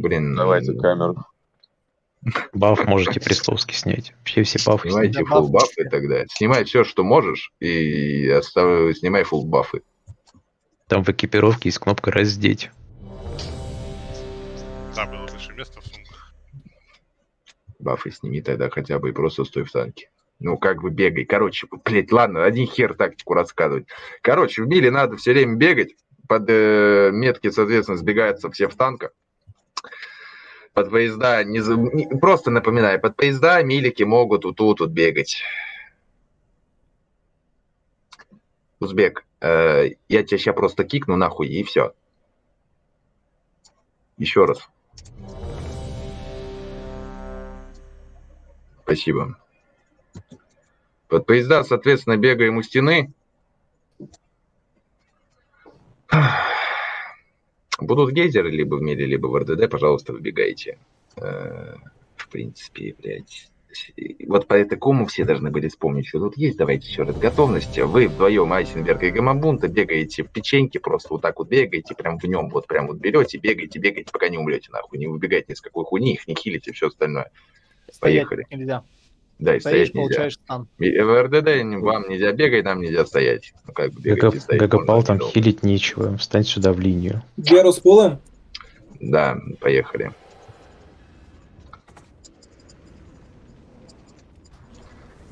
блин. Давайте камеру. Баф можете Пресловски снять. Вообще все бафы Снимайте Да, фулл бафы тогда. Снимай все, что можешь, и остав... снимай фулл бафы. Там в экипировке есть кнопка «Раздеть». Там было больше места в сумках. Бафы сними тогда хотя бы и просто стой в танке. Ну, как бы бегай. Короче, блядь, ладно, один хер тактику рассказывать. Короче, в миле надо все время бегать. Под э, метки, соответственно, сбегаются все в танках. Под поезда, не, не- просто напоминаю, под поезда милики могут вот тут вот бегать. Узбек, э, я тебя сейчас просто кикну нахуй и все. Еще раз. Спасибо. Под поезда, соответственно, бегаем у стены. Будут гейзеры либо в мире, либо в РДД, пожалуйста, выбегайте. Э, В принципе, блядь. Вот по такому все должны были вспомнить, что тут есть. Давайте еще раз готовность. Вы вдвоем, Айсенберг и Гамабунта, бегаете в печеньке, просто вот так вот бегаете, прям в нем, вот прям вот берете, бегаете, бегаете, пока не умрете нахуй. Не выбегайте ни с какой хуйни, их не хилите, все остальное. Стоять Поехали. Нельзя. Да, и Стоишь, стоять нельзя. получаешь стан. И В РДД вам нельзя бегать, нам нельзя стоять. Ну, как бы бегать и стоять Гагапал там недолго. хилить нечего. Встань сюда в линию. Геру с пулом? Да, поехали.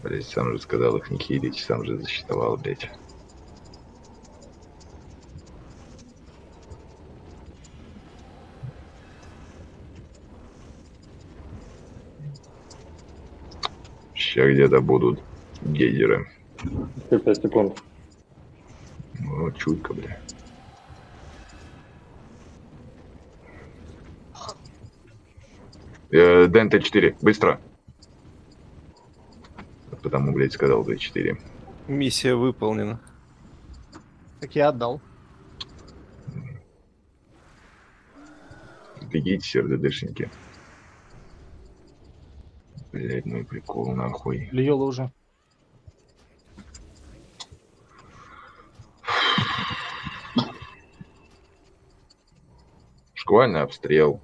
Блять, сам же сказал их не хилить, сам же засчитывал, блять. Сейчас где-то будут гейдеры. 5 секунд. Ну, чутка, бля. Э, Дэн Т4, быстро. Потому, блядь, сказал Т4. Миссия выполнена. Так я отдал. Бегите, РДДшники. Блядь, ну прикол, нахуй. Льёла уже. Шквальный обстрел.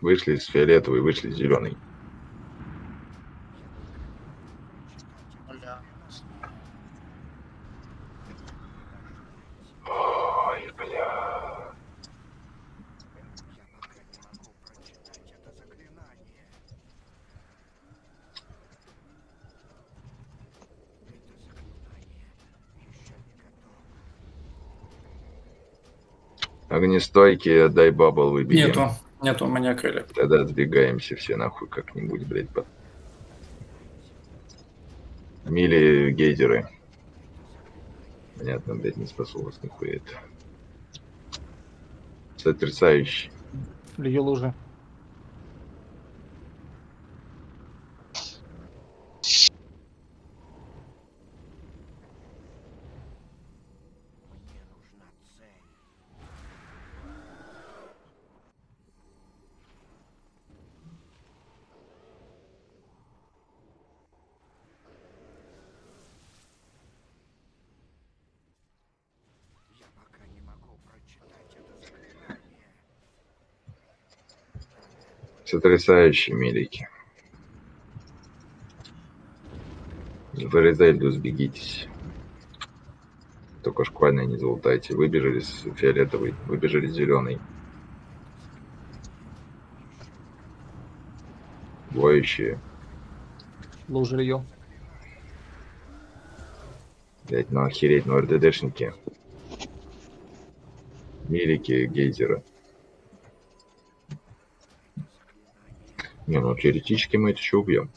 Вышли с фиолетовой, вышли с зеленой. Ой, бля. Огнестойкие, дай бабл выберем. Нету. Нету, меня крыли. Тогда сбегаемся все нахуй как-нибудь, блядь. Под... Мили гейдеры. Понятно, блядь, не спасу вас нихуя это. Сотрясающий. Льёла уже. Сотрясающие милики. В Резельду сбегитесь. Только шквальные не залутайте. Выбежали с фиолетовой, выбежали с зеленой. Воющие. Льё. Блять, ну охереть, ну РДДшники. Милики, гейзеры. Не, ну теоретически мы это еще убьем.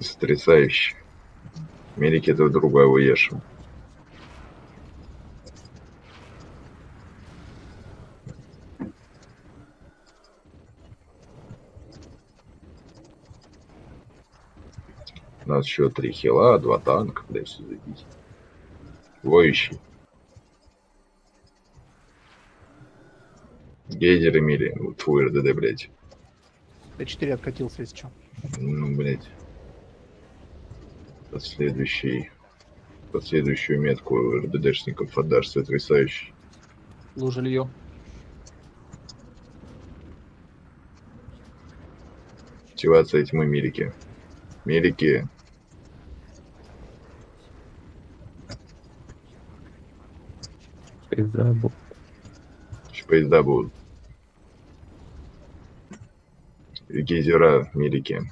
Сотрясающе. Милики это другой уешим. У нас еще три хила, два танка, блядь, все забить. Воющий. Гейдеры мили. Вот Твой РДД, блядь. Т4 откатился, если что. Ну, блядь. Последующий. Последующую метку РДДшников отдашь, сотрясающий. Лужа льё. Активация тьмы Милики. Милики. Пизда был. Еще поезда будут. Гейзера Милики.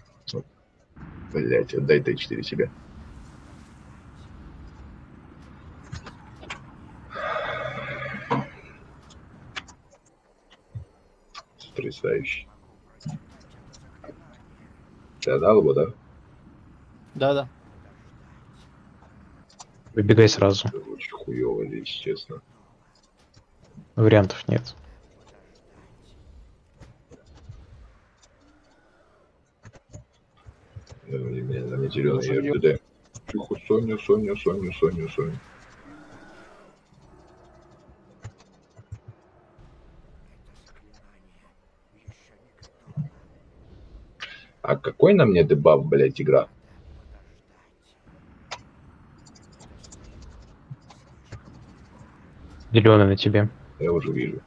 Блять, отдай Т4 себе. Потрясающе. Ты отдал его, да? Да-да. Выбегай сразу. Это Очень хуево здесь, честно. Вариантов нет. Да, мне зеленый Тоже ёб- РДД. Тихо, Соню, Соню, Соню, Соню, Соню. А какой на мне дебаф, блядь, игра? Зеленый на тебе. Я уже вижу.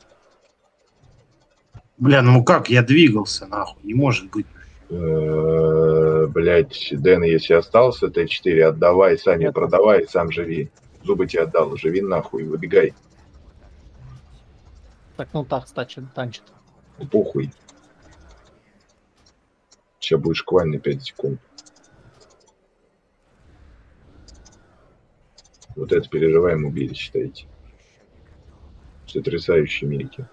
Бля, ну как, я двигался, нахуй, не может быть. Э, Блять, Дэн, если остался Т4, отдавай, сами Нет. продавай, сам живи. Зубы тебе отдал, живи нахуй, выбегай. Так, ну так, стачит, танчит. Ну, Похуй. Сейчас будет шквальный 5 секунд. Вот это переживаем убили, считайте. Сотрясающие мирики.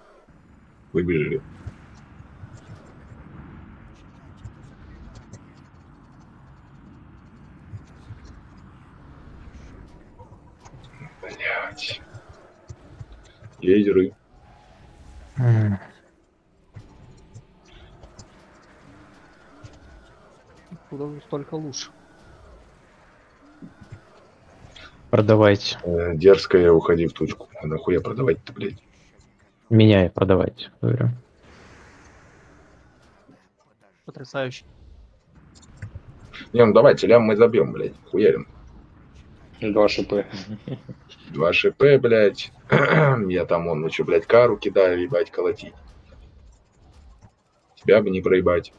Выбежали. Блять. Лидеры. Куда же столько луж? Продавайте. Э, Дерзкая, уходи в тучку. А нахуя продавать-то, блядь? Меняй, продавайте. Говорю. Потрясающе. Не, ну давайте, лям мы забьем, блядь. Хуярим. Два шипы. Два ШП, блядь. Я там, он, что, блядь, кару кидаю, ебать, колотить. Тебя бы не проебать.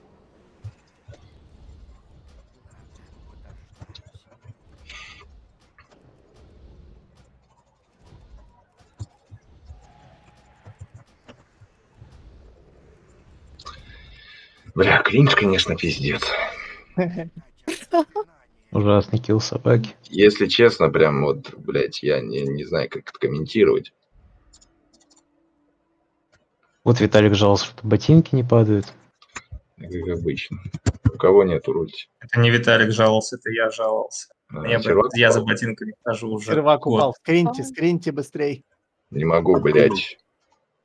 Бля, кринж, конечно, пиздец. Ужасный килл собаки. Если честно, прям вот, блядь, я не, не знаю, как это комментировать. Вот Виталик жаловался, что ботинки не падают. Как обычно. У кого нету рульти? Это не Виталик жаловался, это я жаловался. А, Я, сервак я за ботинками хожу уже. Сервак упал. Скриньте, скриньте быстрей. Не могу, блядь.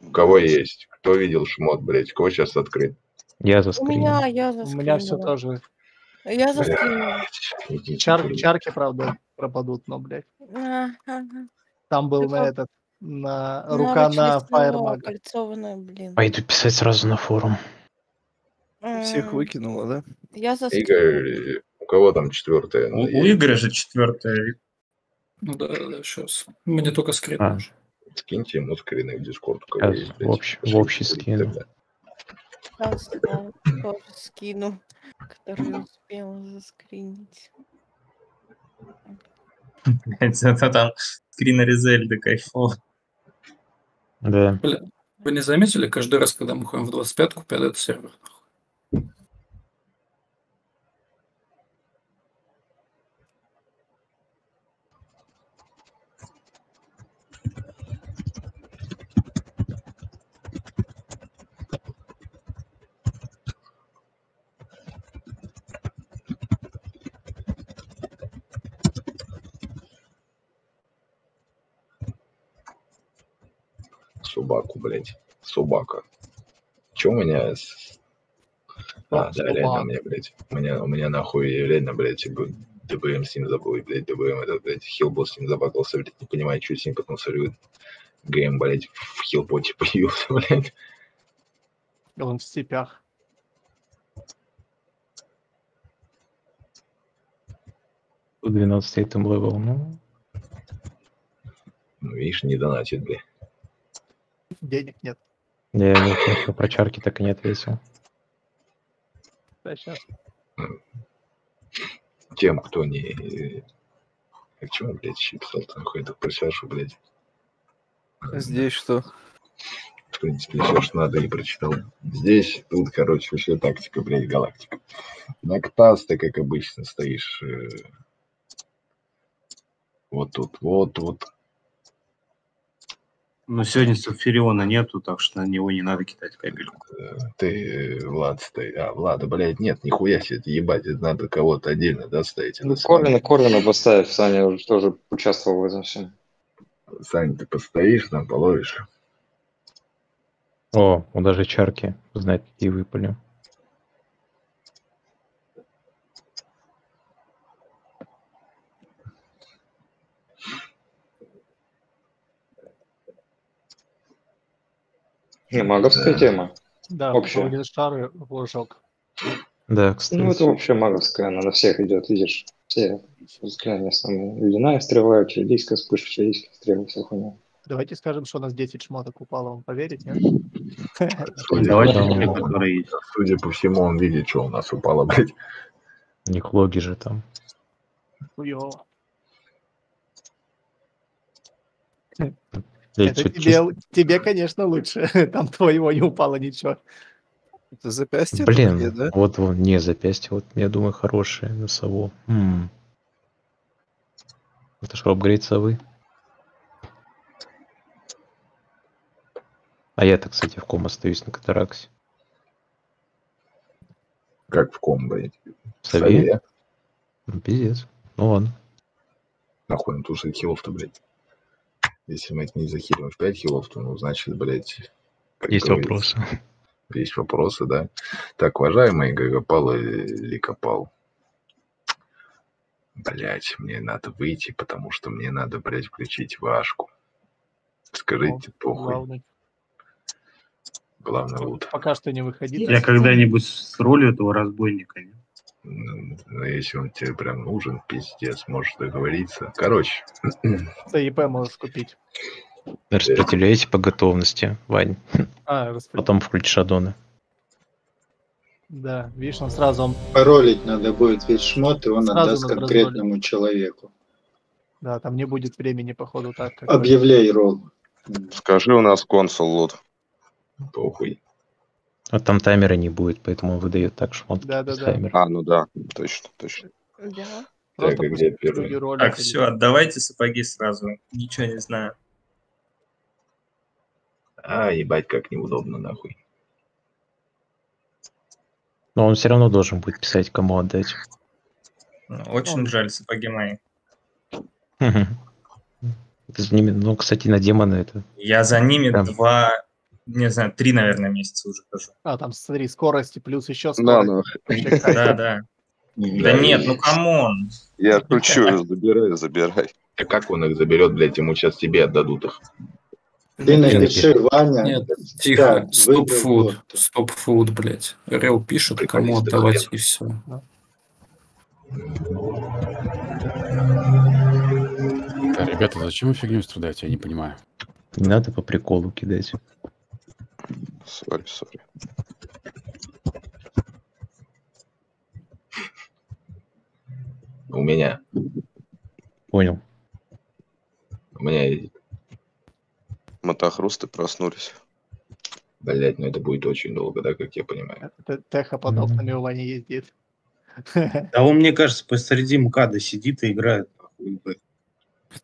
У кого есть? Кто видел шмот, блядь? У кого сейчас открыт? Я за У скрин. меня, я У меня все тоже. Я идите Чар- чарки, правда, пропадут, но, блядь. Там был на Рука- этот, на рука на блин. Пойду писать сразу на форум. Всех выкинула, да? Я заскринила. Игорь, у кого там четвертая? У, у Игоря же четвертая. Ну да, да, да, сейчас. Мне только скрин А. нужен. Скиньте ему скрины в Дискорд, в общий- в общий скину. тогда. Сейчас, да, тоже скину, который успела заскринить. Это там скрин Резельда кайфово. Да. Вы не заметили, каждый раз, когда мы ходим в 25-ку, падает сервер. Собаку, блядь. Собака. Че у меня. А, да, реально, у меня, блядь. У меня, у меня нахуй реально, блядь, б- ДБМ с ним забыл, блядь, ДБМ этот, блядь, хилбос с ним забагался, блядь, не понимаю, что с ним, потом смотрю, ГМ, блядь, в хилботе появился, блядь. Он в степях. У 12 этом левел. Ну, Ну, видишь, не донатит, бля. Денег нет. Я не про чарки так и не ответил. Да, сейчас. Тем, кто не... А чему, блядь, щи писал-то нахуй эту присяжу, блядь? Здесь что? В принципе, все, что надо, и прочитал. Здесь, тут, короче, вообще тактика, блядь, галактика. На КТАС ты, как обычно, стоишь э, вот тут, вот тут. Но сегодня Сапфириона нету, так что на него не надо кидать капельку. Э, Ты, Влад, стоит. А, Влада, блядь, нет, нихуя себе, это ебать, это надо кого-то отдельно, да, ставить? Ну, Это Корвина, Корвина поставь, Саня уже тоже участвовал в этом всем. Сань, ты постоишь, там половишь. О, он даже чарки знает, какие выпали. Не, маговская Да. тема. Да, Общее. один шар и флажок. Да, кстати. Ну, это вообще маговская, она на всех идет, видишь. Все заклинания основные. Ледяная стрела, чилийская вспышка, чилийская стрела, вся хуйня. Давайте скажем, что у нас 10 шмоток упало, вам поверить, нет? Судя, Давайте судя по всему, он видит, что у нас упало, блядь. Них логи же там. Хуёво. Это чё- тебе, тебе, конечно, лучше. Там твоего не упало ничего. Это запястье? Блин, такие, да? вот вон, не запястье, вот, я думаю, хорошее на сову. М. Это что, апгрейд совы? А я-то, кстати, в ком остаюсь на катараксе. Как в ком, блядь. В сове? Сове. Ну, пиздец. Ну ладно. Нахуй, ну, слушай, хилов-то, блядь. Если мы это не захилим в 5 хилов, то, ну, значит, блядь... Есть вопросы. Есть вопросы, да. Так, уважаемый Гагапал и Ликопал. Блять, мне надо выйти, потому что мне надо, блядь, включить вашку. Скажите, О, похуй. главный. Главный лут. Пока что не выходи. Я когда-нибудь с ролью этого разбойника. нет? Ну, ну, если он тебе прям нужен, пиздец, можешь договориться. Короче, ЦИП можешь купить. Распределяйте по готовности, Вань. А, Потом включишь аддоны. Да, видишь, он сразу, он, Паролить надо будет весь шмот, и он Сразу отдаст конкретному человеку. да, там не будет времени, походу, так. Как Объявляй ролл. Скажи, у нас консул лут. похуй. А там таймера не будет, поэтому он выдает так, что он Да-да-да. таймер. А, ну да, точно, точно. Да. Так, Просто где первый? ролят Так, или- все, отдавайте сапоги сразу. Ничего не знаю. А, ебать, как неудобно, нахуй. Но он все равно должен будет писать, кому отдать. Ну, Очень жаль, сапоги мои. За ними- Ну, кстати, на демона это. Я за ними Прям. два, не знаю, три, наверное, месяца уже хожу. А, там, смотри, скорости плюс еще Да, скорость. ну, кайф. Да, да. Да нет, ну камон. я шучу, забирай, забирай. А как он их заберет, блядь, ему сейчас тебе отдадут их. Ты напиши, Ваня. Нет, тихо, стоп выбил фуд, вот. стоп фуд, блядь. Рел пишет, кому отдавать, да. и все. Да, ребята, зачем вы фигню страдаете, я не понимаю. Не надо по приколу кидать. Сори, сори. У меня. Понял. У меня, Мотохрусты проснулись. блядь, ну это будет очень долго, да, как я понимаю. Это Теха под окнами у Вани ездит. Да он, мне кажется, посреди МКАДа сидит и играет. нахуй, блядь.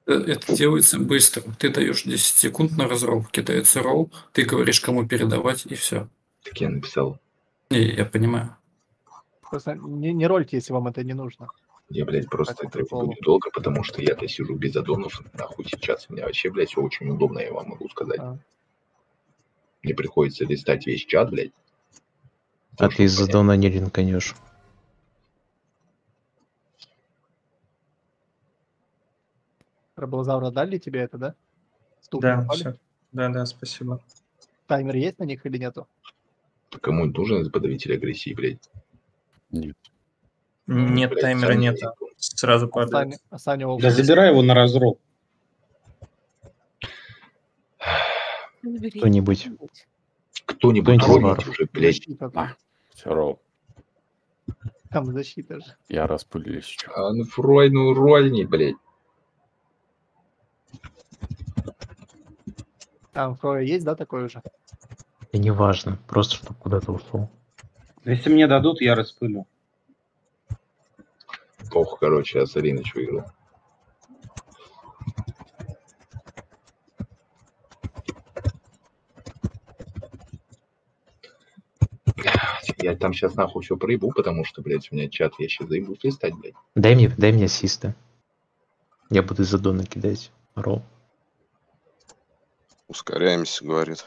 Это, это делается быстро. Ты даешь 10 секунд на разрол, кидается ролл, ты говоришь, кому передавать, и все. Так я написал. Не, я понимаю. Просто не, не рольте, если вам это не нужно. Я, блядь, просто Так, это будет долго, потому что я-то сижу без аддонов, нахуй сейчас. У меня вообще, блядь, все очень удобно, я вам могу сказать. А. Мне приходится листать весь чат, блядь. А ты из аддона не линканешь. Рабозавра дали тебе это, да? Ступни Да, все. Да, да, спасибо. Таймер есть на них или нету? Кому нужен подавитель агрессии, блядь? Нет. Нет, Блядь, таймера Саня, нет. Сразу А падает. Саня, а Саня его Да забирай его на. Заберите Кто-нибудь. Кто-нибудь Варвар. уже, блядь. А, все, ролл. Там защита же. Я распылились. А ну Фрой, ну рольни, блядь. Там Фроя есть, да, такой уже? И не важно, просто чтобы куда-то ушел. Если мне дадут, я распылю. Пох, короче, Асариныч выиграл. Блядь, Я там сейчас нахуй все проебу, потому что, блядь, у меня чат, я сейчас заебусь листать, блядь. Дай мне, дай мне ассиста. Я буду из задона кидать. Ролл. Ускоряемся, говорит.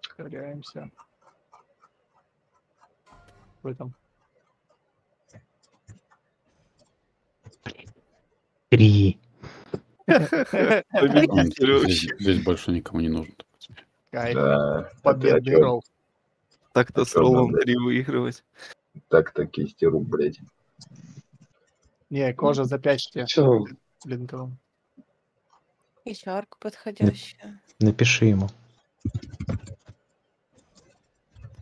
Ускоряемся. В этом. Три. Здесь, больше никому не нужен. Ролл. Так-то с роллом блядь? 3 выигрывать. так-то кисти рук, блядь. Не, кожа запястья. Всё. И чарка подходящая. Напиши ему.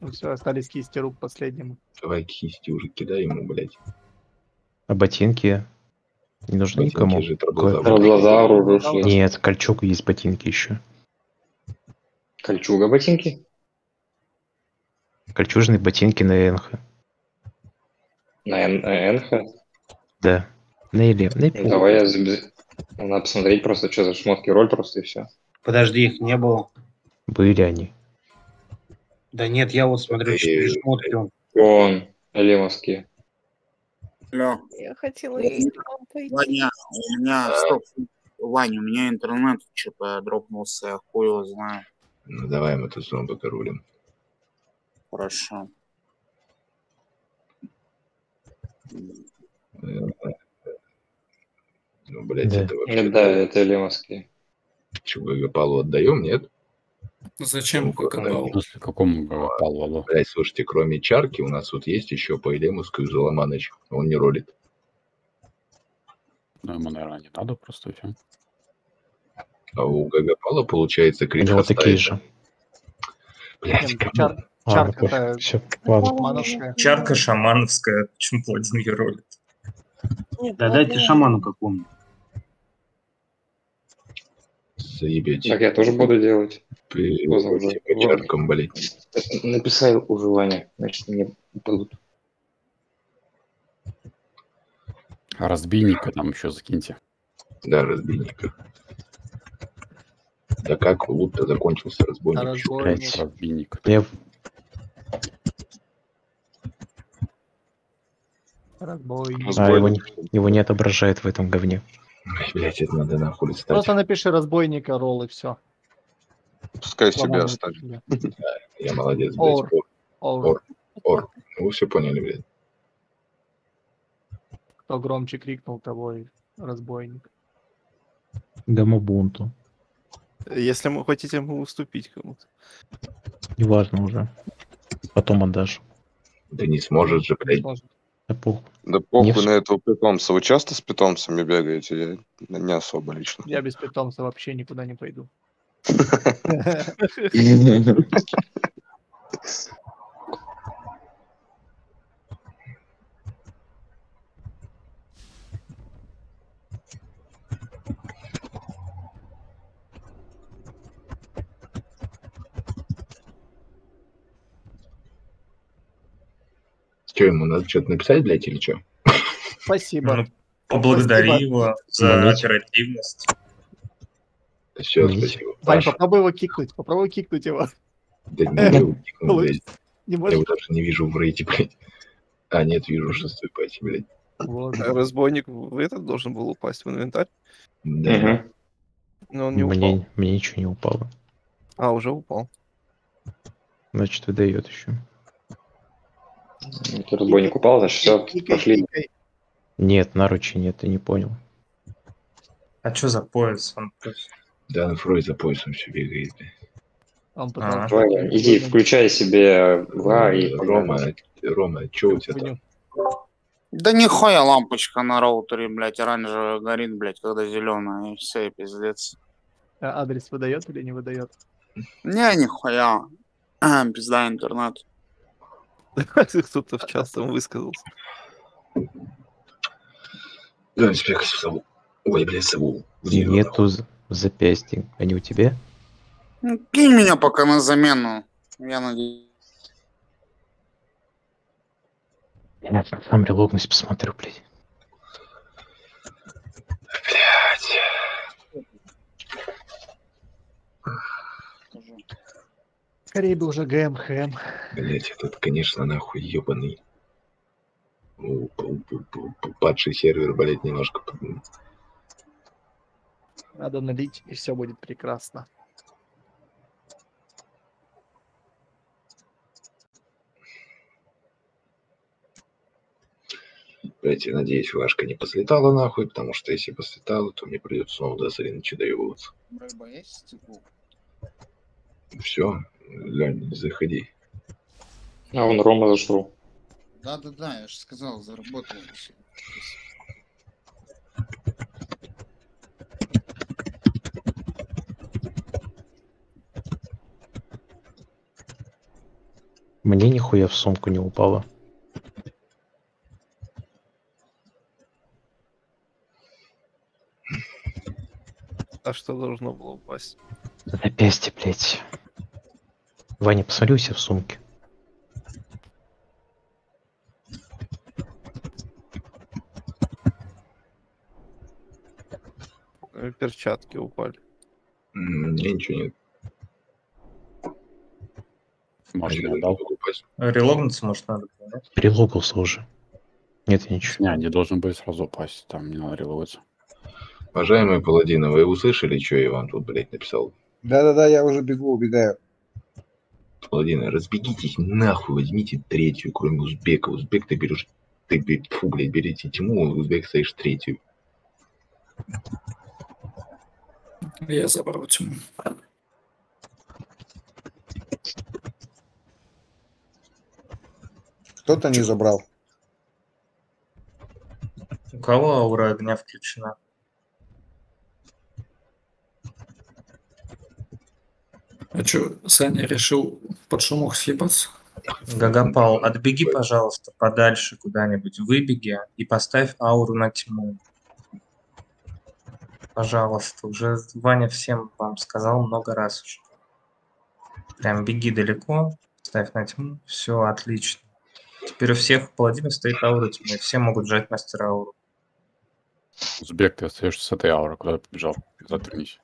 Ну все, остались кисти рук последним. Давай кисти уже кидай ему, блядь. А ботинки не нужны Ботинки никому? же траблозавр. Траблозавр. Нет, кольчуг есть ботинки еще. Кольчуга ботинки? Кольчужные ботинки на Энха. На Н- на НХ? Да. На Еле. На. Давай я... Надо посмотреть просто, что за шмотки роль просто и все. Подожди, их не было. Были они. Да нет, я вот смотрю, Э, четыре шмотки. он. Он, элемовские. Алло, Я хотела там пойти. Ваня, у меня, стоп, Ваня, у меня интернет что-то дропнулся, я хуй его знаю. Ну давай мы тут снова покорулим. Хорошо. Ну, блядь, Да. это вообще... Да, это элемовские. Че, Гагапалу отдаем, нет? Зачем Гагапалу? В смысле, какому Гагапалу? Алло? Блядь, слушайте, кроме чарки у нас вот есть еще по Элемуску Золоманыч. Он не ролит. Ну, ему, наверное, не надо просто и всё. А у Гагапала получается крит него такие же. Блядь, ну, чар-. Все, ладно. мановская. Чарка шамановская, почему Владимир ролит? Нет, Да ну, дайте шаману какому. Заебете. Так я тоже буду делать. При- блядь. Написал уже Ваня, значит, мне дадут. А разбийника там еще закиньте. Да, разбийника. Да как лут-то закончился, разбойник? Разбойник. Блядь. Разбийник. Я Разбойник. А, его его не отображает в этом говне. Ой, Блядь, это надо нахуй стать. Просто напиши разбойника, ролл и все. Пускай себя оставит. Я молодец, блядь. Ор. Ор, Ор. ор. Ну, вы все поняли, блядь. Кто громче крикнул, того и разбойник. Гамабунту. Если мы хотите, мы уступить кому-то. Неважно уже. Потом отдашь. Да не сможет же, блядь. Сможет. Да похуй. Да похуй Не на этого питомца. Вы часто с питомцами бегаете? Я не особо лично. Я без питомца вообще никуда не пойду. Че, ему надо что-то написать, блядь, или что? Спасибо. Ну, поблагодари Спасибо. его за Ну, нет. оперативность. Все, Видите? спасибо. Вань, Паша. попробуй его кикнуть. Попробуй кикнуть его. Да не могу его кикнуть, блядь. Не Я его даже не вижу в рейде, блядь. А, нет, вижу шестой пати, блядь. Вот. Разбойник в этот должен был упасть в инвентарь, Да. Но он не упал. Мне ничего не упало. А, уже упал. Значит, выдает еще. Это разбойник упал, значит, все, пошли. Нет, наручи нет, ты не понял. А что за пояс? Он Да, на Фрой за поясом все бегает. Он А. Вань, иди, включай себе ВА и Рома. Рома, что у тебя там? Да нихуя лампочка на роутере, блядь, оранжевая горит, блядь, когда зеленая, и все, и пиздец. А адрес выдает или не выдает? Не, нихуя. А, Пизда интернет. Кто-то в час там высказался. Да, как сову. Ой, блядь, его Нету запястья. Они у тебя? Ну, Кинь меня пока на замену. Я надеюсь. Я сам релогнусь, посмотрю, блядь. Скорее бы уже ГМ, ХМ. Блять, этот, конечно, нахуй ебаный. Падший сервер, блять, немножко. Надо налить, и все будет прекрасно. Блять, я надеюсь, Вашка не послетала нахуй, потому что если послетала, то мне придется снова до Сариныча доебываться. Есть? Все, Лень, заходи. А он Рома зашел. Да-да-да, я же сказал, заработал. Мне нихуя в сумку не упало. А что должно было упасть? Запястье, блядь. Ваня, посмотри у себя в сумке. Перчатки упали. Мне ничего нет. Может, Я отдал? Релогнуться, может, надо да? Перелогался уже. Нет, ничего. Не, они должны были сразу упасть. Там не надо реловаться. Уважаемые паладины, вы услышали, что я вам тут, блядь, написал? Да-да-да, я уже бегу, убегаю. Паладины, разбегитесь нахуй, возьмите третью, кроме узбека. Узбек ты берешь, ты, фу, блядь, берите тьму, узбек стоишь третью. Я забрал тьму. Кто-то не забрал. У кого аура огня включена? А чё, Саня решил под шумок съебаться? Гагапал, отбеги, пожалуйста, подальше куда-нибудь, выбеги и поставь ауру на тьму. Пожалуйста, уже Ваня всем вам сказал много раз уже. Прям беги далеко, ставь на тьму, все отлично. Теперь у всех паладинов стоит аура тьмы, все могут жать мастер ауру. Узбек, ты остаешься с этой аурой. Куда ты побежал? Заткнись.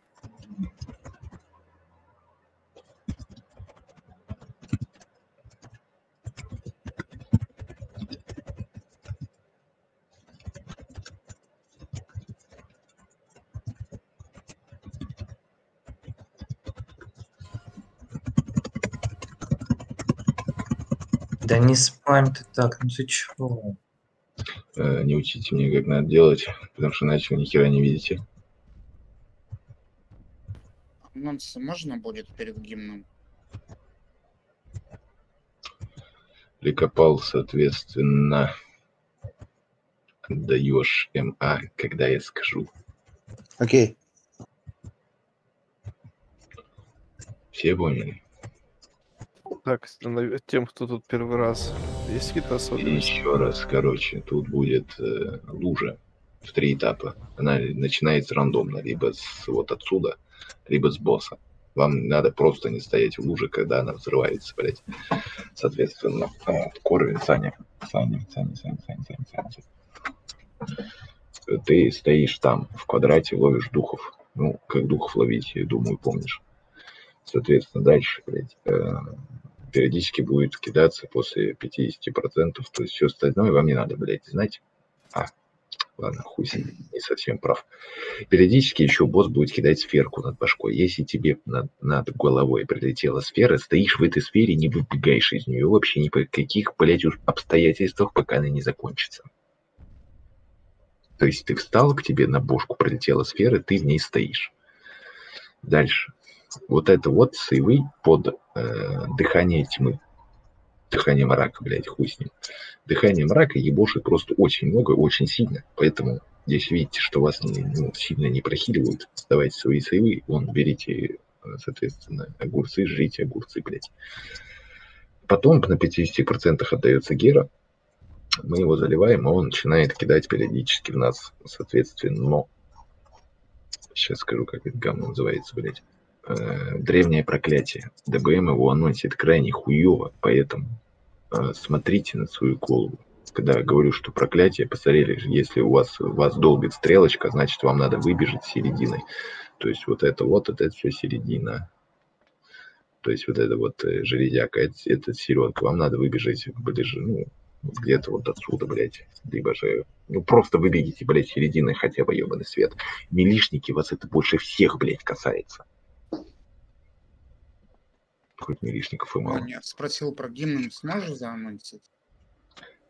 Да не спам ты так, ну ты чего? Э, не учите мне, как надо делать, потому что иначе вы ни хера не видите. Анонсы можно будет перед гимном? Прикопал, соответственно, отдаешь МА, когда я скажу. Окей. Все поняли? Так, тем, кто тут первый раз, есть какие-то особенности? Еще раз, короче, тут будет э, лужа в три этапа. Она начинается рандомно, либо с вот отсюда, либо с босса. Вам надо просто не стоять в луже, когда она взрывается, блядь. Соответственно, а, Корвин, Саня, Саня, Саня, Саня, Саня, Саня, Саня. Ты стоишь там, в квадрате ловишь духов. Ну, как духов ловить, я думаю, помнишь. Соответственно, дальше, блядь, э, периодически будет кидаться после 50%, то есть все остальное вам не надо, блядь, знать. А, ладно, хуй с не совсем прав. Периодически еще босс будет кидать сферку над башкой. Если тебе над, над головой прилетела сфера, стоишь в этой сфере, не выбегаешь из нее вообще ни по каких, блядь, обстоятельствах, пока она не закончится. То есть ты встал, к тебе на бошку прилетела сфера, ты в ней стоишь. Дальше. Вот это вот сейвы под э, дыхание тьмы. Дыхание мрака, блядь, хуй с ним. Дыхание мрака ебошит просто очень много, очень сильно. Поэтому Если видите, что вас ну, сильно не прохиливают, сдавайте свои сейвы, вон, берите, э, соответственно, огурцы, жрите огурцы, блядь. Потом на 50% отдается Гера, мы его заливаем, и он начинает кидать периодически в нас, соответственно, но... Сейчас скажу, как это говно называется, блядь. Э, древнее проклятие. ДБМ его анонсит крайне хуево, поэтому э, смотрите на свою голову. Когда говорю, что проклятие, посмотрели, если у вас, вас долбит стрелочка, значит, вам надо выбежать серединой. То есть вот это вот, это все середина. То есть вот это вот э, железяка, это, это середка. Вам надо выбежать ближе, ну, где-то вот отсюда, блядь. Либо же, ну, просто выбегите, блядь, серединой хотя бы, ебаный свет. Милишники, вас это больше всех, блядь, касается. Хоть милишников и мало. Ваня спросил про гимн, сможешь заанонсить?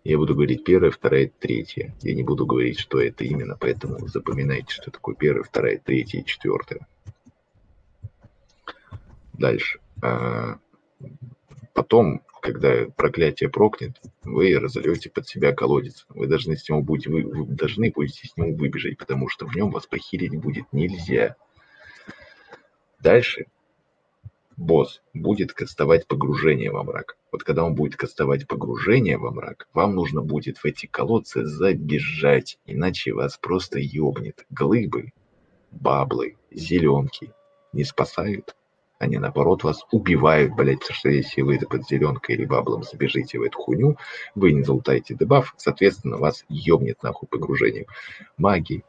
Я буду говорить первое, второе, третье. Я не буду говорить, что это именно, поэтому запоминайте, что такое первое, второе, третье и четвертое. Дальше. А, Потом, когда проклятие прокнет, вы разольете под себя колодец. Вы должны с него будете, вы, вы должны будете с него выбежать, потому что в нем вас похилить будет нельзя. Дальше босс будет кастовать погружение во мрак. Вот когда он будет кастовать погружение во мрак, вам нужно будет в эти колодцы забежать, иначе вас просто ёбнет. Глыбы, баблы, зеленки не спасают, они наоборот вас убивают, блять, что если вы под зеленкой или баблом забежите в эту хуйню, вы не залутаете дебаф, соответственно, вас ёбнет нахуй погружением. Маги,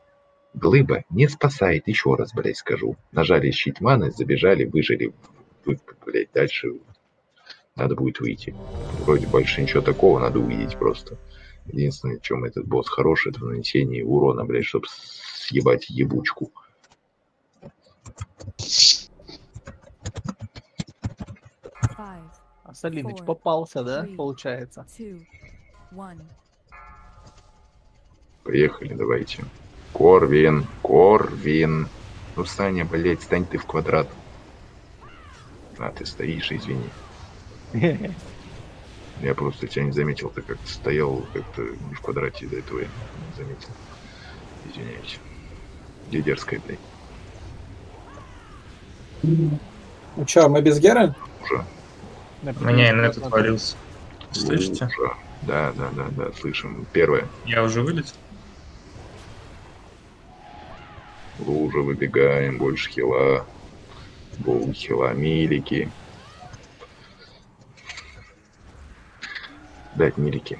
глыба не спасает, еще раз, блять, скажу. Нажали щит маны, забежали, выжили, вы, блять, дальше надо будет выйти. Вроде больше ничего такого, надо увидеть просто. Единственное, в чем этот босс хороший, это в нанесении урона, блядь, чтобы съебать ебучку. А Салиныч попался, да, получается? Поехали, давайте. Корвин, Корвин. Ну, Саня, блядь, стань ты в квадрат. А, ты стоишь, извини. Я просто тебя не заметил, ты как стоял как-то не в квадрате до этого я не заметил. Извиняюсь. Где дерзкая, блядь? Ну что, мы без Геры? Уже. У меня инет отвалился. Слышите? Уже. Да, да, да, да, слышим. Первое. Я уже вылетел. Лужа, выбегаем, больше хила. Гол хила, милики. Дать милики.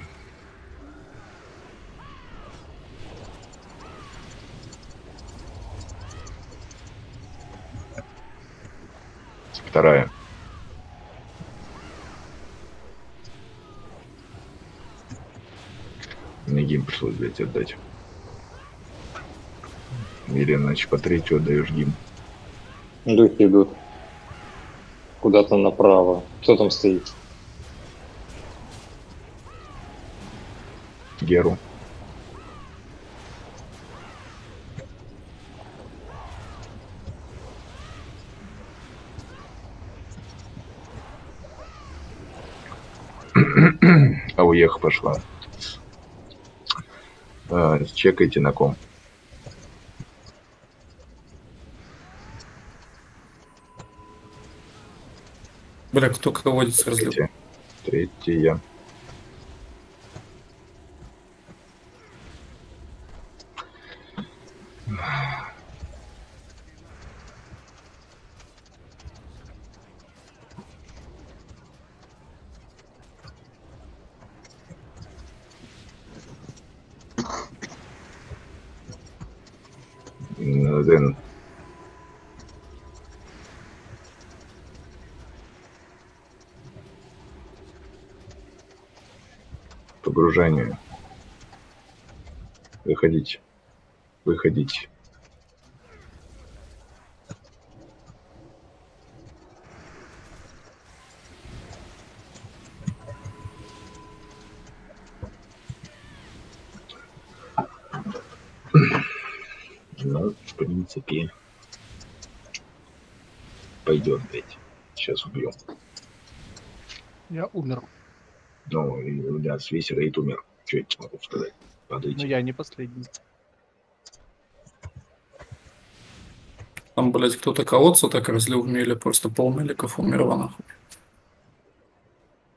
Вторая. Мне гимн пришлось, блядь, отдать. Мирен, значит, по третью отдаешь гимн. Духи идут. Куда-то направо. Кто там стоит? Геру. А уех пошла. А, чекайте на ком. Бля, кто колодец разлил? Третья. Третья. Дэн. Погружение. Выходите. Выходите. Ну, в принципе, пойдет, блядь. Сейчас убьем. Я умер. Ну, и у нас весь рейд умер. Что я тебе могу сказать? Но Падайте. я не последний. Там, блядь, кто-то колодца так разлил в миле, просто полмеликов умерло нахуй.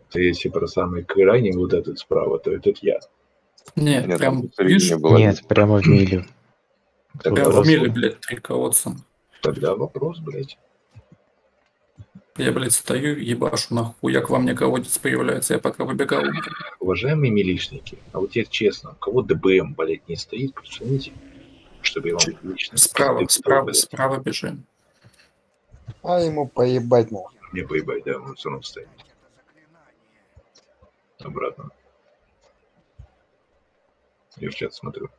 То если про самый крайний вот этот справа, то этот я. Нет, Нет, прям, видишь, была Нет, прямо в миле. Тогда, прям в миле, блядь, три колодца. тогда вопрос, блядь. Я, блядь, стою, ебашу, нахуй, як во мне колодец появляется, я пока выбегал. Уважаемые милишники, а вот теперь честно, у кого ДБМ, блядь, не стоит, пацаните, чтобы я вам лично... Справа, справа, справа бежим. А ему поебать нахуй. Не поебать, да, он все равно встанет. Обратно. Я в чат смотрю.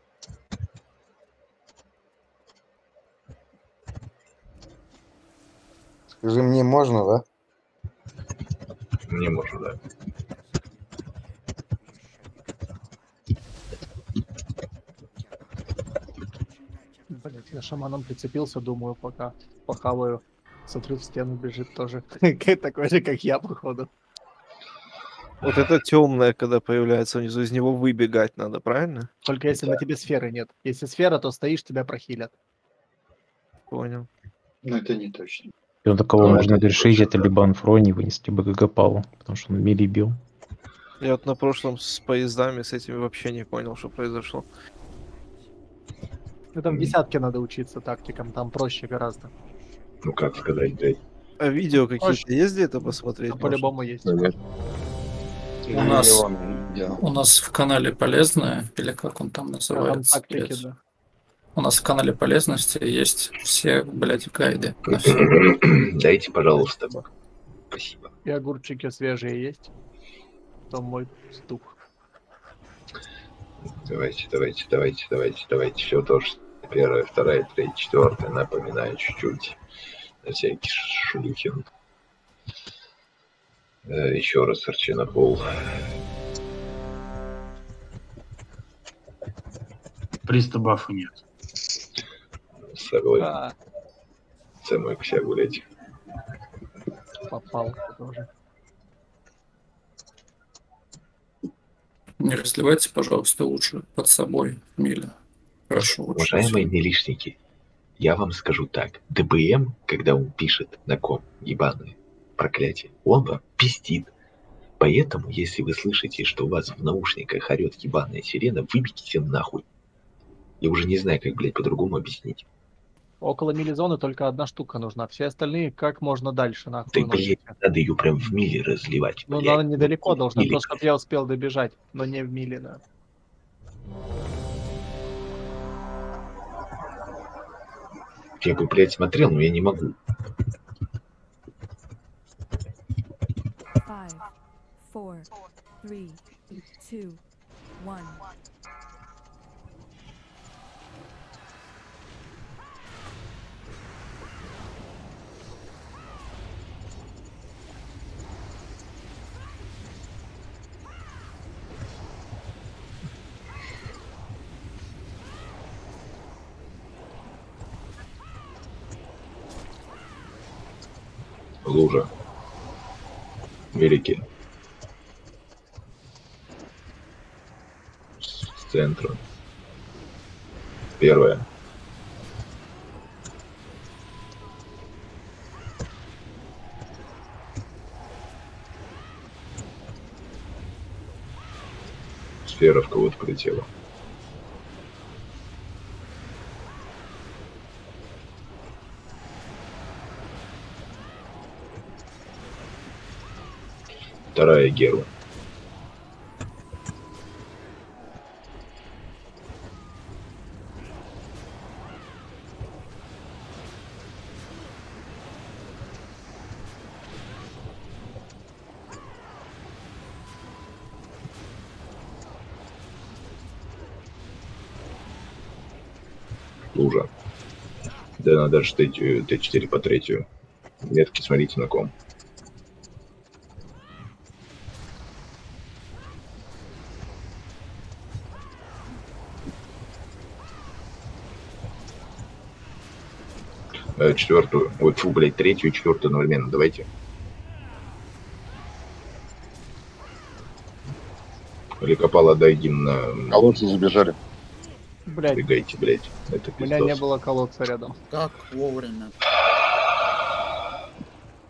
Скажи, мне можно, да? Мне можно, да. Блять, я шаманом прицепился, думаю, пока похаваю. Смотрю, в стену бежит тоже. Такой же, как я, походу. Вот это темное, когда появляется внизу, из него выбегать надо, правильно? Только если на тебе сферы нет. Если сфера, то стоишь, тебя прохилят. Понял. Но это не точно. Он такого Ну, можно это решить, точно, это да. либо Анфрони вынести, либо Гагапалу, потому что он в мире бил. Я вот на прошлом с поездами с этими вообще не понял, что произошло. Ну там в десятке надо учиться тактикам, там проще гораздо. Ну как сказать, блядь. А видео какие-то есть где-то посмотреть? По-любому есть. У нас, у нас в канале полезное, или как он там Там называется, тактики, да. У нас в канале полезности есть все, блядь, гайды. Дайте, пожалуйста. Спасибо. И огурчики свежие есть. Там мой стук. Давайте, давайте, давайте, давайте, давайте. Все то, что первая, вторая, третья, четвертая. Напоминаю чуть-чуть. На всякий Шулихин. Э, Еще раз Арчина Пол. Приста бафа нет. Согласен. А, Це мой кся гулять. попал тоже. Не разливайте, пожалуйста, лучше под собой. Прошу. очень Уважаемые милишники, я вам скажу так. ДБМ, когда он пишет на ком ебаное проклятие, он вам пиздит. Поэтому, если вы слышите, что у вас в наушниках орет ебаная сирена, выбегите нахуй. Я уже не знаю, как, блядь, по-другому объяснить. Около милизоны только одна штука нужна. Все остальные как можно дальше нахуй Так, блядь, надо ее прям в миле разливать. Ну, блядь. она недалеко должна, просто чтобы я успел добежать, но не в миле, да. Я бы, блядь, смотрел, но я не могу. Five, four, three, two, one. Лужа. Великий. С центра. Первая. Сфера в кого-то полетела. Вторая Геру. Лужа. Да, надо даже третью, Т4 по третью. Метки смотрите на ком. Четвертую, ой, фу, блядь, третью и четвертую одновременно, давайте. Или копал отдай гимн на... Колодцы забежали. Блядь, Бегайте, блядь. Это у меня не пиздос. было колодца рядом. Как вовремя.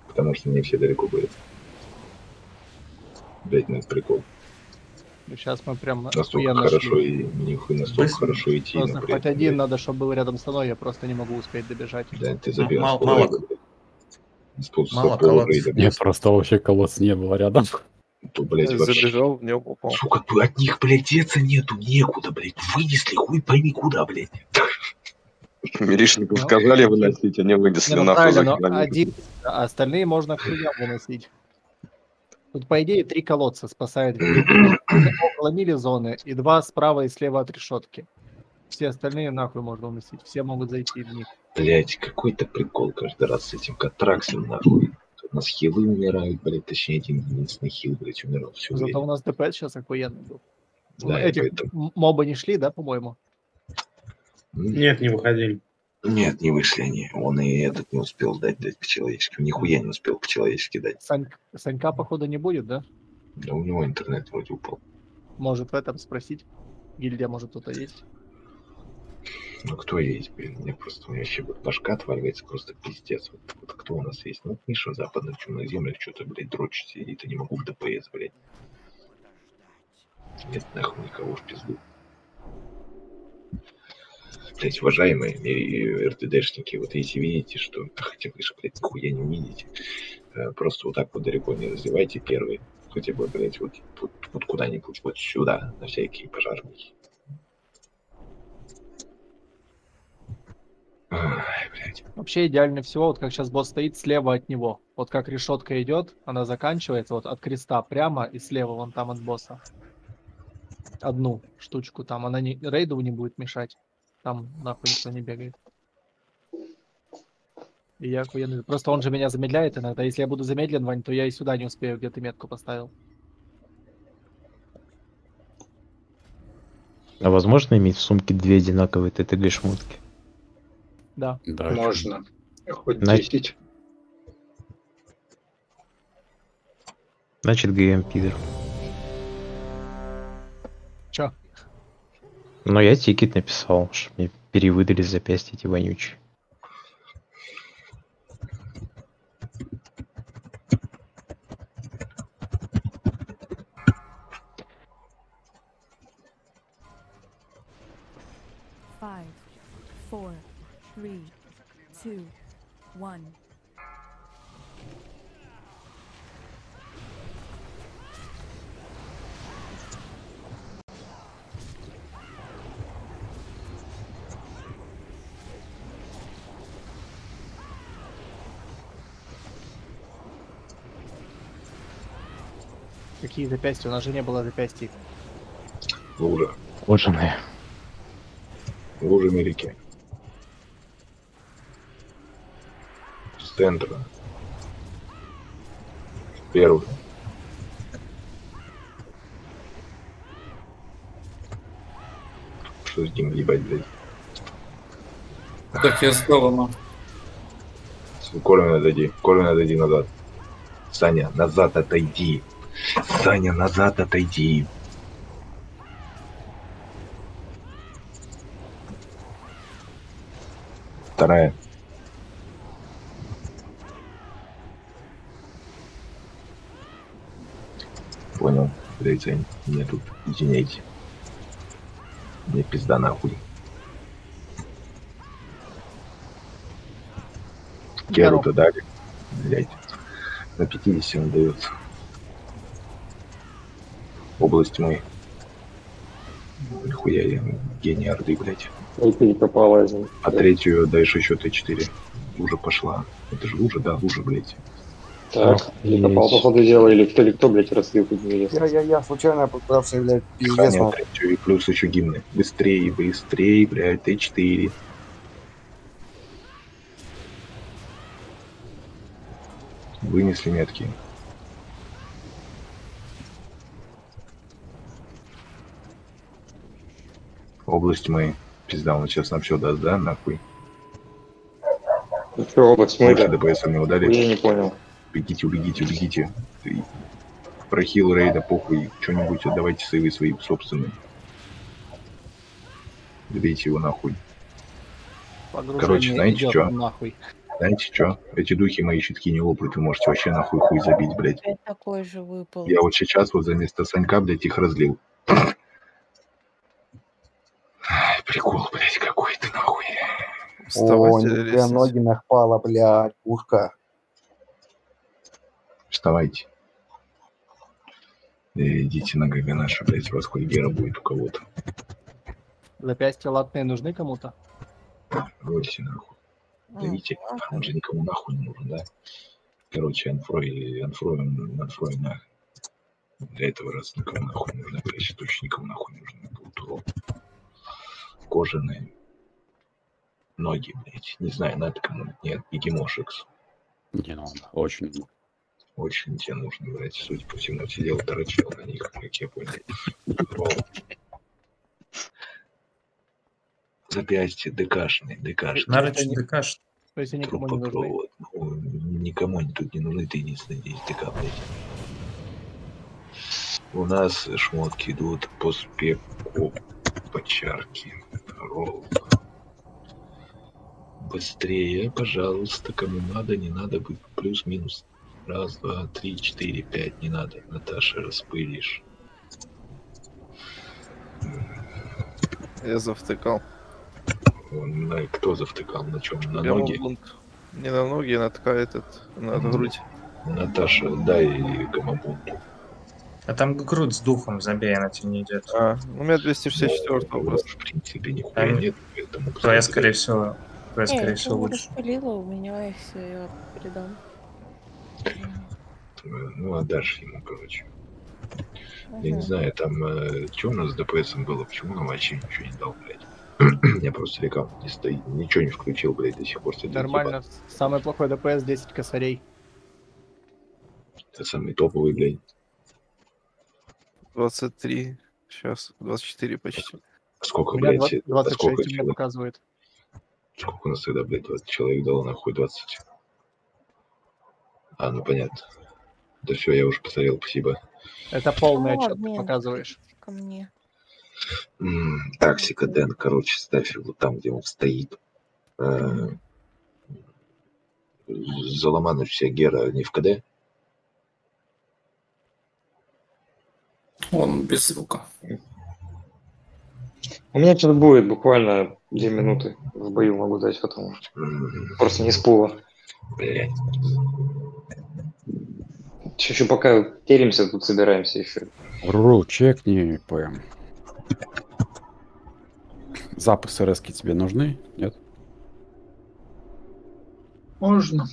Потому что не все далеко были. Блядь, ну это прикол. Сейчас мы прям Настолько хорошо шли. и нихуя настолько Быстро. хорошо идти, Просто при хоть этом, один надо, чтобы был рядом со мной, я просто не могу успеть добежать. Да, ты забил Мало- мало- пол- мало блядь. Нет, просто вообще колодца не было рядом. То, блядь, вообще. Забежал, в него попал. Сука, от них, блядь, деться нету некуда, блядь. Вынесли хуй пойми куда, блядь. Миришнику Ну, сказали выносить, они вынесли Не, ну нахуй один, а остальные можно к хуям выносить. Тут, по идее, три колодца спасает около мили зоны и два справа и слева от решетки. Все остальные нахуй можно уносить. Все могут зайти в них. Блядь, какой-то прикол каждый раз с этим катраксом, нахуй. Тут У нас хилы умирают, блядь, точнее, один единственный хил, блядь, умирал всю Зато время. у нас ДП сейчас охуенный был. Да, Этих поэтому- мобы не шли, да, по-моему? Нет, не выходили. Нет, не вышли они. Он и этот не успел дать, дать по-человечески. Нихуя не успел по-человечески дать. Сань- Санька, походу, не будет, да? Да у него интернет вроде упал. Может в этом спросить. Гильдия, может, кто-то есть. Ну кто есть, блин? Мне просто у меня вообще вот башка отваливается просто пиздец. Вот, вот кто у нас есть? Ну, Миша в западных темных землях что-то, блядь, дрочит сидит, и не могу в ДПС, блядь. Нет нахуй никого в пизду. Блять, уважаемые РТДшники, вот если видите, что, хотя вы же, блядь, нихуя не увидите, э, просто вот так вот далеко не развивайте первый, хотя бы, блядь, вот, вот, вот куда-нибудь, вот сюда, на всякие пожарники. Вообще идеально всего, вот как сейчас босс стоит слева от него. Вот как решетка идет, она заканчивается вот от креста прямо и слева вон там от босса. Одну штучку там, она не, рейду не будет мешать. Там нахуй никто не бегает. И я охуенный. Просто он же меня замедляет иногда. Если я буду замедлен, Вань, то я и сюда не успею, где ты метку поставил. А возможно иметь в сумке две одинаковые ТТГ шмотки? Да. Да. Можно. Хоть На- 10. Значит, ГМ пидор. Но я тикет написал, что мне перевыдали запястья эти вонючие. Five, four, three, two, one. Какие запястья? У нас же не было запястий. Лужа. Кожаные. Лужа Америки. С центра. Первый. Что с ним ебать, блядь? Так, я сдал оно. Корвин отойди. Корвин отойди назад. Саня, назад отойди. Саня, назад отойди. Вторая. Понял. Блять, Сань, мне тут извиняйте. Мне пизда нахуй. Керу-то дали. Блять. На 50 он дается. Область тьмы. Нихуя я гений Орды, блять. Только не попала них. А третью дальше еще Т4. Лужа пошла. Это же лужа, да, лужа, блять. Так, или попал по ходу дела, или кто, или кто, блядь, раскрыл неизвестно. Я-я-я, случайно попавший, блядь, пиздец. Третью и плюс еще гимны. Быстрее, быстрее, блядь, Т4. Вынесли метки. Область тьмы. Пизда, он сейчас нам все даст, да, нахуй? Ну что, область Больше да? ДПС не удали. Я не понял. Бегите, убегите, убегите. Про хил рейда похуй. Что-нибудь отдавайте сейвы свои собственные. Добейте его нахуй. Погружение Короче, знаете что? нахуй. Знаете что? Эти духи мои щитки не лопают, вы можете вообще нахуй хуй забить, блядь. Опять такой же выпал. Я вот сейчас вот за место Санька, блядь, их разлил. Прикол, блядь, какой ты нахуй. О, Вставайте, нихуя лестница. ноги нахпала, блядь, пушка. Вставайте. Э, Идите на ГГ наша, блядь, у вас хоть гера будет у кого-то. Запястья латные нужны кому-то? Рольте нахуй. Давите, он же никому нахуй не нужен, да? Короче, анфрой, анфрой, анфрой на. Для этого раз никому нахуй не нужно, блядь, точно никому нахуй не нужно будет урон. Кожаные. Ноги, блядь. Не знаю, надо кому. Нет, Егемошекс. Не надо, очень надо. Очень тебе нужно, блядь, судя по всему, сидел, торчал на них, как я понял. Запястье, ДКшный, ДКшный. Нарыч ДКш. То есть они никому не нужны? Ну, никому они тут не нужны, ты единственный здесь ДК, блядь. У нас шмотки идут по спеку, по чарке. Ролл. Быстрее, пожалуйста, кому надо, не надо быть плюс-минус. Раз, два, три, четыре, пять, не надо. Наташа, распылишь. Я завтыкал. Он на- кто завтыкал? На чем? На Прямо ноги? бунт. Не на ноги, на ткань этот, на Мгм. грудь. Наташа, дай гамабунту. А там грудь с духом забей, она тебе не идет. А, у меня 264 просто. В принципе, нихуя Там нет, поэтому... Твоя, скорее всего, твоя, Не, скорее всего, его лучше. распылила, у меня их все я передам. Ну, отдашь ему, короче. Я не знаю, там, что у нас с ДПСом было, почему нам вообще ничего не дал, блядь. Я просто рекам не стоит, ничего не включил, блядь, до сих пор сидит. Нормально. Самый плохой ДПС 10 косарей. Это самый топовый, блядь. 23, сейчас 24 почти. Сколько, У меня блядь, 20 а 26 сколько, у меня показывает. сколько у нас тогда, блядь, 20 человек дало, нахуй, 20? А, ну понятно. Да все, я уже посмотрел, спасибо. Это полный О, отчет ты показываешь. Ко мне. Таксика Дэн, короче, ставь его там, где он стоит. Э, Заломануть вся Гера не в КД? Он без звука. У меня что-то будет буквально 2 минуты в бою могу дать потом. Просто не с пула. Блять. Еще пока теримся, тут собираемся еще. Ру, чекни, ПМ. Запасы РСки тебе нужны? Нет? Можно.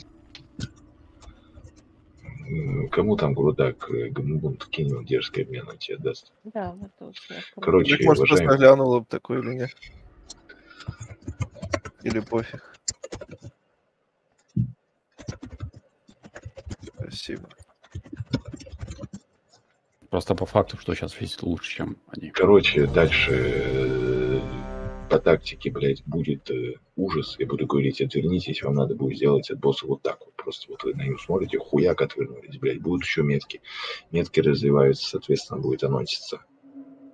Кому там грудак э, Гамбунт кинул дерзкий обмен он тебе даст? Да, вот тут Короче, Так, может, просто уважаемый- глянула бы такой или нет. Или пофиг. Спасибо. Просто по факту, что сейчас весит лучше, чем они. Короче, дальше э, по тактике, блядь, будет э, ужас. Я буду говорить, отвернитесь, вам надо будет сделать от босса вот так вот. Просто вот вы на него смотрите, хуяк отвернулись, блядь. Будут еще метки. Метки развиваются, соответственно, будет анонситься.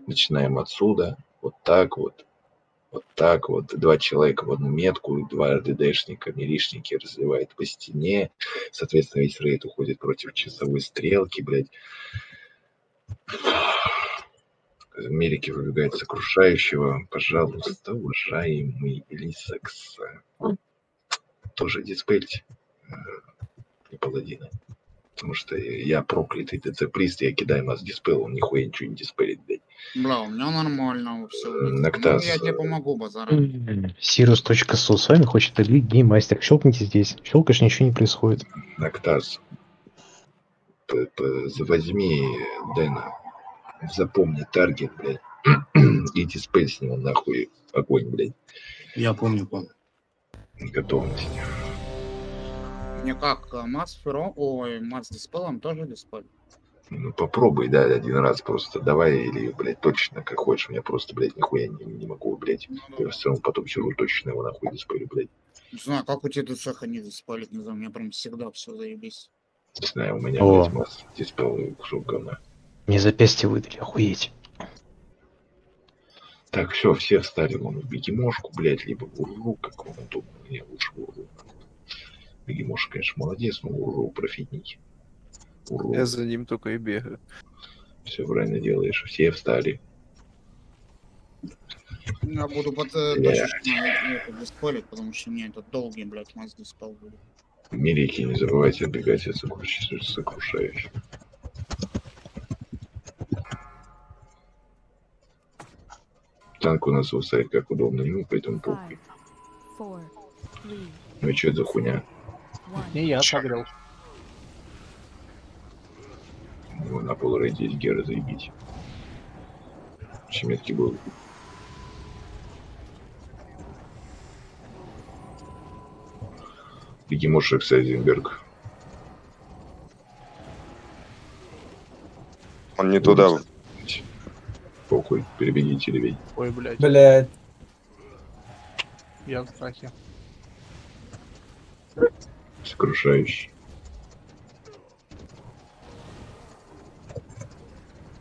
Начинаем отсюда, вот так вот, вот так вот. Два человека в одну метку, два РДДшника, милишники разливают по стене. Соответственно, весь рейд уходит против часовой стрелки, блядь. Мерики выбегает сокрушающего. Пожалуйста, уважаемый Лисакс. Тоже диспельте. э, И паладина. Потому что я проклятый ДЦ-прист, я кидаю нас диспел, он нихуя ничего не диспелит, блядь. Бля, у меня нормально все. Ноктас, Ну, я тебе э, помогу, базар. Сирус.су с вами хочет отлить гейммастер. Щелкните здесь. Щелкаешь, ничего не происходит. Ноктас, возьми Дэна, запомни таргет, блядь, и диспель с него нахуй огонь, блядь. Я помню, помню. Готовность. Мне как, э, Марс Феро, ой, Марс Диспелом тоже Диспел. Ну, попробуй, да, один раз просто. Давай, или, блядь, точно, как хочешь. Я просто, блядь, нихуя не, не могу, блядь. Я все равно потом сижу точно его нахуй диспелю, блядь. Не знаю, как у тебя тут цеха не диспелит, не знаю, у меня прям всегда все заебись. Не знаю, у меня, О. блядь, масса диспел кусок говна. Мне запястье выдали, охуеть. Так, все, все встали вон в бегемошку, блядь, либо в уру, как вам удобно. Мне лучше в уру. Бегемошка, конечно, молодец, но уру профитнить. Уру. Я за ним только и бегаю. Все правильно делаешь. Все встали. Я буду под э, на это дисполить, потому что мне это долгий, блядь, диспел будет. Милики, не забывайте отбегать от сокрушающих. Танк у нас высает как удобно ему, поэтому похуй. Ну и что это за хуйня? Не я согрел. Его на пол рейде гера заебить. Щеметки был. Бегемошек Сайзенберг. Он не туда. Похуй, перебегите, левей. Ой, блядь. Блядь. Я в страхе. Сокрушающий.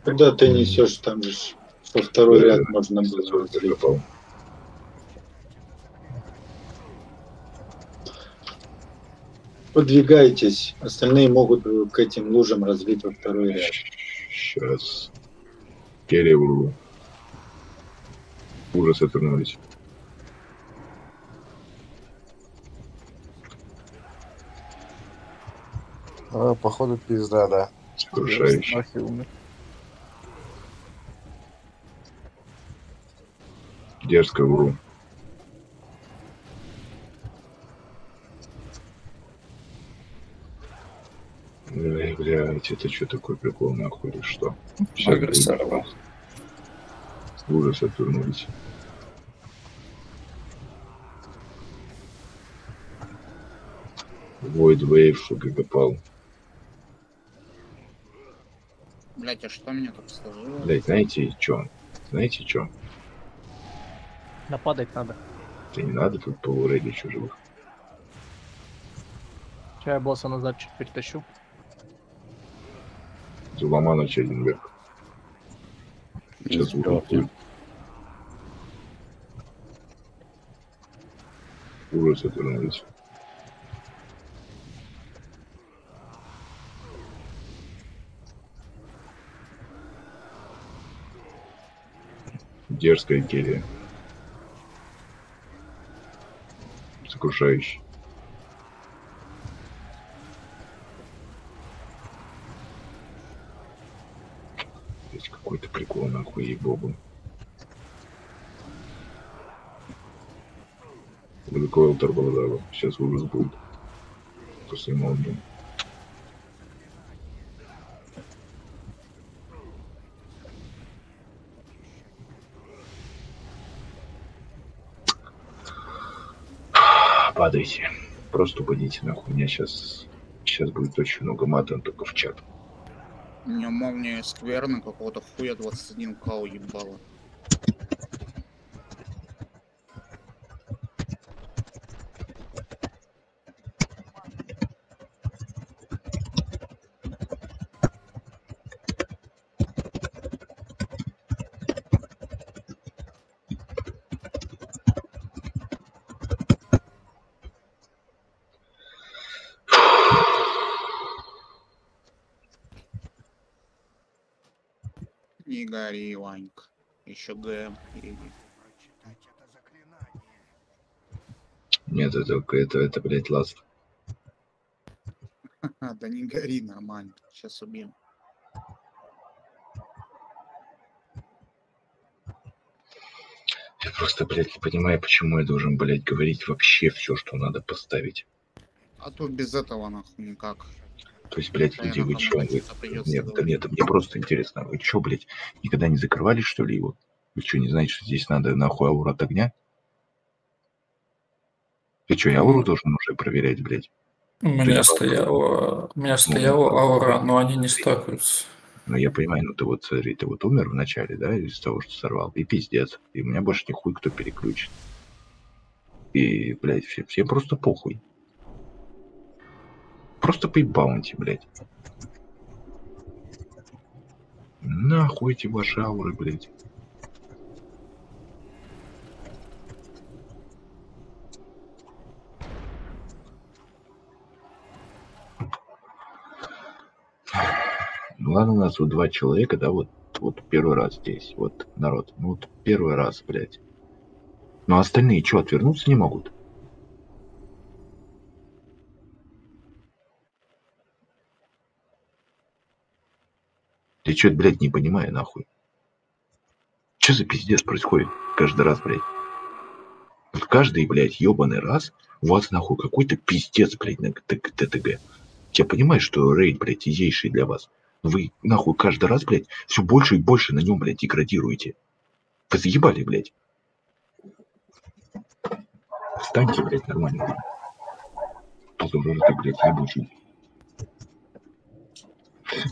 Куда ты несешь, там же со второй ряд можно было Закопал. Подвигайтесь, остальные могут э, к этим лужам разбить во второй ряд. Сейчас. Перевру. Ужас отвернулись. А, походу пизда, да. Сокрушающий. Дерзко вру. Блядь, это что такой прикол, нахуй, или что? Щас Агр будет. сорвал. Ужас отвернулись. Void Wave, ГГПал. Блять, а что меня тут сложило? Блять, знаете, что? Знаете, что? Нападать надо. Да не надо тут полурейди чужих. Сейчас я босса назад чуть перетащу. Зуломана Чеденберг. Сейчас Успел. будет. Ужас отвернулись. Дерзкая керия. Сокрушающий. Есть какой-то прикол, нахуй, ей-богу. Далеко Элтер Баладава. Сейчас ужас будет. После молнии. Падайте. Просто упадите нахуй. У меня сейчас... Сейчас будет очень много мата, только в чат. У меня молния скверна какого-то хуя 21 к уебала. Не гори, Ванька. Еще ГМ. Нет, это, это, это блядь, ласт. Да не гори, нормально. Сейчас убьем. Я просто, блядь, не понимаю, почему я должен, блядь, говорить вообще все, что надо поставить. А тут без этого нахуй никак. То есть, блядь, люди, вы чё? Вы... Нет, да нет, мне просто интересно, вы чё, блядь, никогда не закрывали, что ли, его? Вы что, не знаете, что здесь надо нахуй ауру от огня? Ты что, я ауру должен уже проверять, блядь? У меня стояла, у меня стояла аура, но они не стакаются. Ну, я понимаю, ну ты вот, смотри, ты вот умер в начале, да, из-за того, что сорвал, и пиздец. И у меня больше нихуй кто переключит. И, блядь, все, всем просто похуй. Просто по баунти, блядь. Нахуй эти ваши ауры, блядь. Ладно, у нас вот два человека, да, вот, вот первый раз здесь, вот народ, ну вот первый раз, блядь. Но остальные что, отвернуться не могут? Я что-то, блядь, не понимаю, нахуй. Что за пиздец происходит каждый раз, блядь? Вот каждый, блядь, ебаный раз у вас, нахуй, какой-то пиздец, блядь, на ТТГ. Я понимаю, что рейд, блядь, изейший для вас. Вы, нахуй, каждый раз, блядь, все больше и больше на нем, блядь, деградируете. Вы заебали, блядь. Встаньте, блядь, нормально. Позор, ты, блядь, ебучий.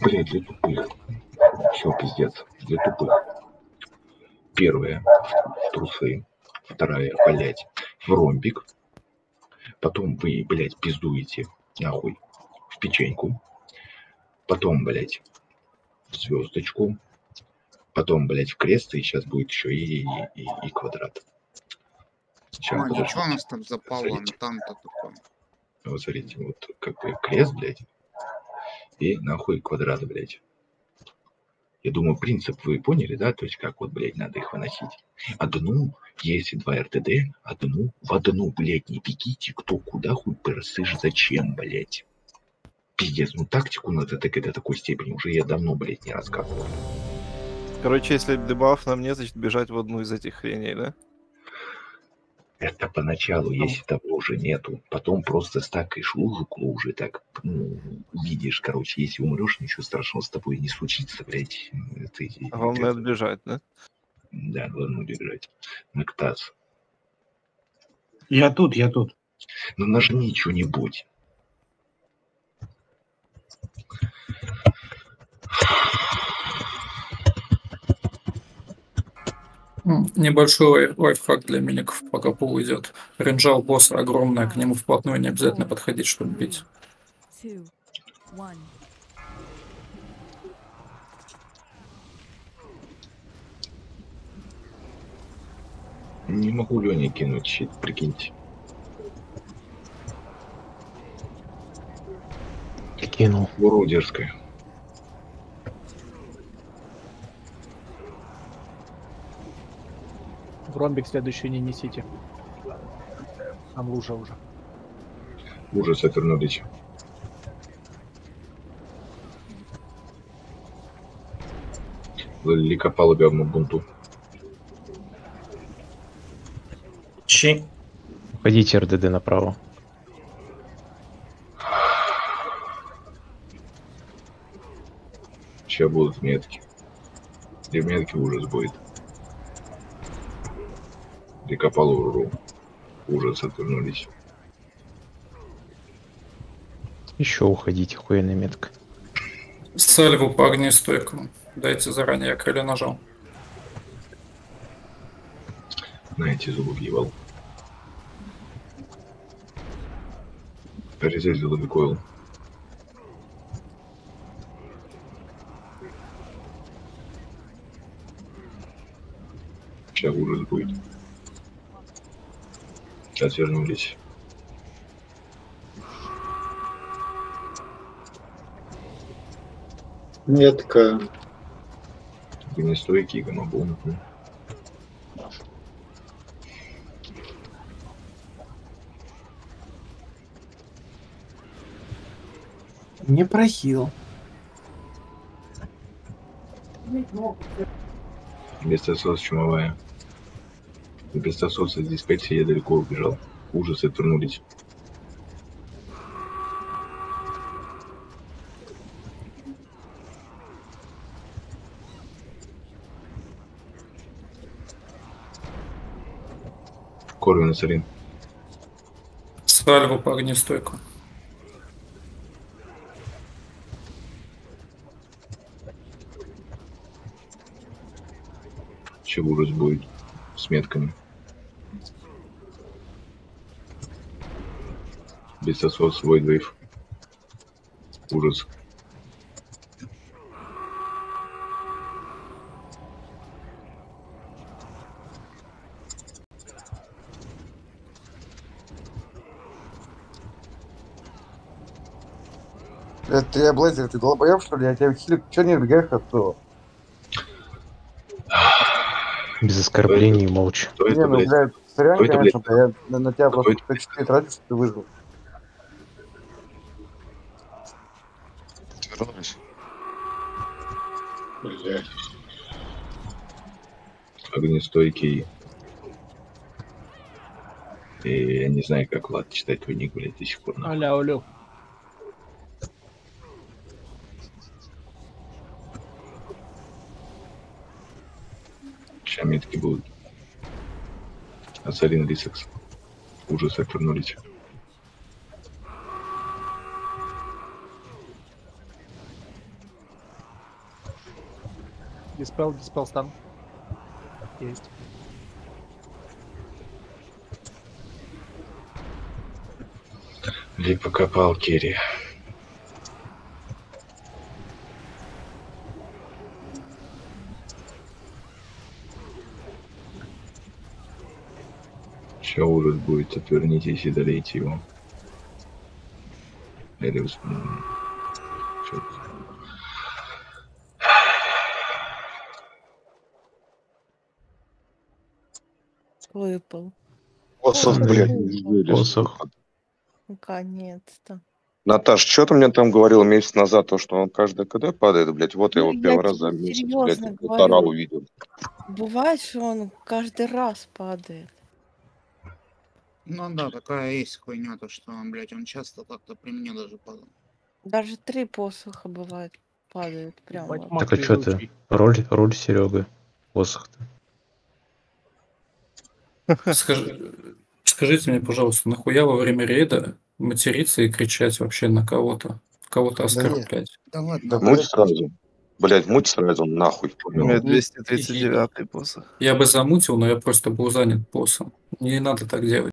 Блядь, для тупых. Все, пиздец. Для тупых. Первая в трусы. Вторая, блядь, в ромбик. Потом вы, блядь, пиздуете, нахуй, в печеньку. Потом, блядь, в звездочку. Потом, блядь, в крест, и сейчас будет еще и, и, и, и квадрат. Сейчас, А, ничего у нас там запало, там-то такое. Вот смотрите, вот как бы крест, блядь, и нахуй квадрат, блядь. Я думаю, принцип вы поняли, да? То есть как вот, блядь, надо их выносить. Одну, если два РТД, одну в одну, блядь, не бегите, кто куда, хуй просышь, зачем, блядь. Пиздец, ну тактику надо так до такой степени уже я давно, блядь, не рассказывал. Короче, если дебаф нам нет, значит бежать в одну из этих хреней, да? Это поначалу, если того уже нету. Потом просто стакаешь лужу к луже, так, ну, видишь, короче, если умрешь, ничего страшного с тобой не случится, блядь. Это, и- А Главное отбежать, да? Да, главное убежать. Нактас. Я тут, я тут. Ну нажми что-нибудь. Небольшой лайфхак для миников, пока пул идет. Ренджа у босса огромная, к нему вплотную не обязательно подходить, чтобы бить. Не могу Лене кинуть щит, прикиньте. Кинул. Буру В ромбик следующий не несите. Там лужа уже. Ужас отвернулись. Ликопало говно бунту. Чи. Ходите РДД направо. Сейчас будут метки. И в метке ужас будет. Ликопало уру. Ужас отвернулись. Еще уходите, охуенная метка. Сальву по огнестойкому. Дайте заранее, я крылья нажал. На эти зубы въебал. Резезил Викойл. Сейчас ужас будет. Отвернулись. Метка. Огнестойкий, гамабум. Не прохил. Бестосос чумовая. Бестососа здесь пойти, я далеко убежал. Ужасы отвернулись. Корвин Сарин. Сальву по огнестойку. Чего ужас будет с метками. Бестосос, Войдвейв. Ужас. Это я Блейзер, ты долбоёб, что ли? Я тебя хилю. Чё не убегаешь оттуда? Без оскорблений молча. Не, ну, блядь, сорян, Кто это, конечно, я на, на тебя просто П4 тратил, что ты выжил. Вернулись. Блядь. Огнестойкий. И я не знаю, как Влад читать твой ник, блядь, до сих пор. нахуй. Аля, улю. Сейчас метки будут. Ацарин Лисекс. Ужас, как вернулись. Диспел, диспел стан. Есть. Ли покопал Керри. Сейчас ужас будет, отвернитесь и долейте его. Или ус- м, чё это? Выпал. Посох, Ой, блядь. Посох. Наконец-то. Наташ, что ты мне там говорил месяц назад, то, что он каждый КД падает, блядь, вот я Ну, его я первый раз за месяц, блядь, полтора увидел. Бывает, что он каждый раз падает. Ну да, такая есть хуйня, то что, блядь, он часто как-то при мне даже падал. Даже три посоха бывает падают прям. Ебать, вот. маг Так а что ты? Роль, роль Серега. Посох-то. Скажи- скажите мне, пожалуйста, нахуя во время рейда материться и кричать вообще на кого-то? Кого-то оскорблять? Да ладно. Муть сразу. Блядь, муть сразу, нахуй. У меня 239 посох. Я бы замутил, но я просто был занят боссом. Не надо так делать.